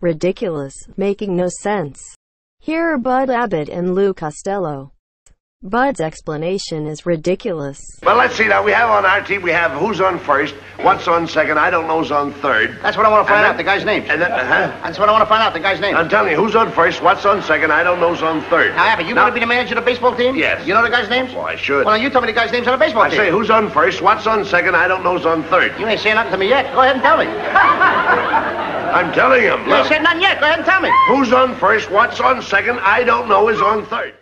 ridiculous, making no sense. Here are Bud Abbott and Lou Costello. Bud's explanation is ridiculous. Well, let's see now. We have on our team, we have who's on first, what's on second, I don't know who's on third. That's what I want to find And out, then- the guy's name. And then, uh-huh. That's what I want to find out, the guy's name. I'm telling you, who's on first, what's on second, I don't know who's on third. Now, Abbott, you Now- want to be the manager of the baseball team? Yes. You know the guy's names? Well, I should. Well, now you tell me the guy's names on the baseball I team. say, who's on first, what's on second, I don't know who's on third. You ain't saying nothing to me yet. Go ahead and tell me. I'm telling him. You ain't said nothing yet. Go ahead and tell me. Who's on first, what's on second, I don't know is on third.